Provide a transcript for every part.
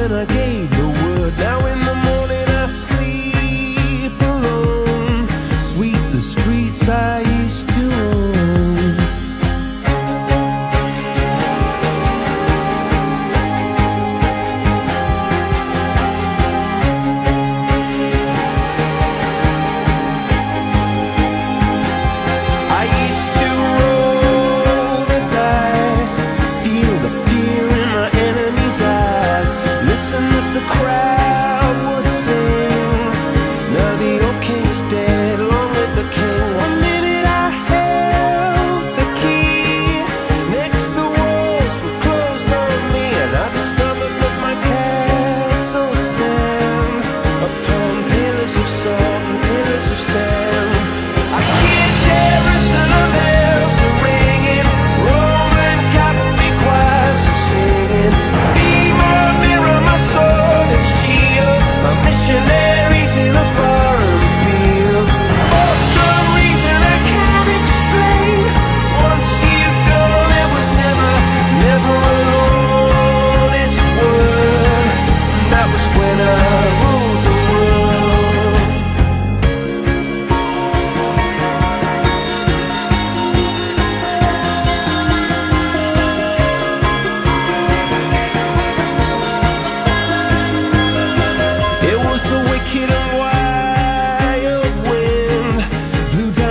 when I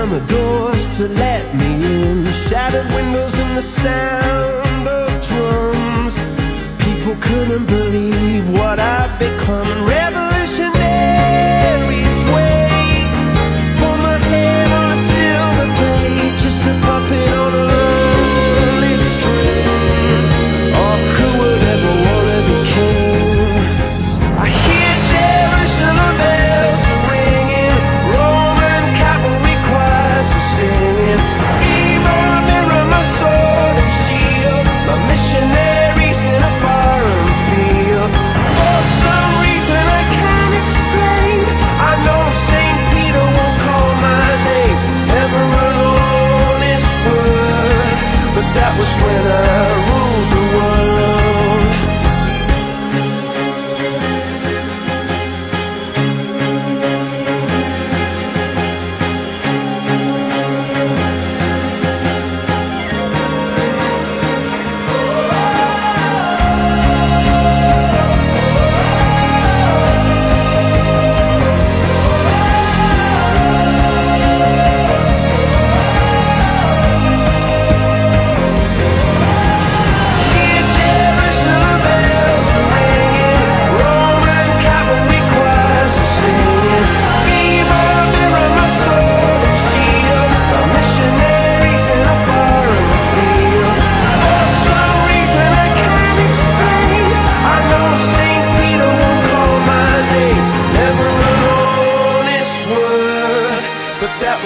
slam the doors to let me in. Shattered windows and the sound of drums. People couldn't believe what I'd become.